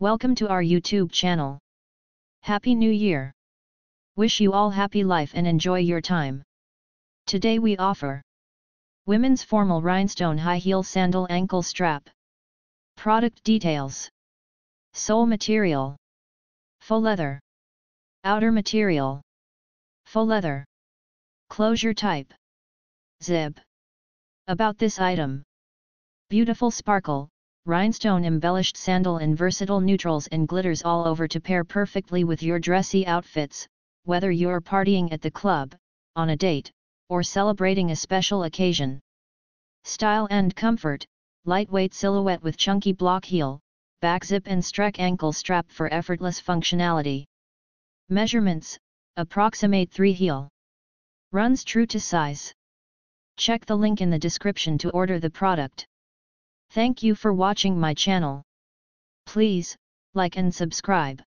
Welcome to our YouTube channel. Happy New Year! Wish you all happy life and enjoy your time. Today we offer Women's Formal Rhinestone High Heel Sandal Ankle Strap. Product details Sole material Faux leather. Outer material Faux leather. Closure type Zip. About this item Beautiful sparkle, rhinestone embellished sandal in versatile neutrals and glitters all over to pair perfectly with your dressy outfits, whether you're partying at the club, on a date, or celebrating a special occasion. Style and comfort, lightweight silhouette with chunky block heel, back zip and streck ankle strap for effortless functionality. Measurements, approximate 3 heel. Runs true to size. Check the link in the description to order the product. Thank you for watching my channel. Please, like and subscribe.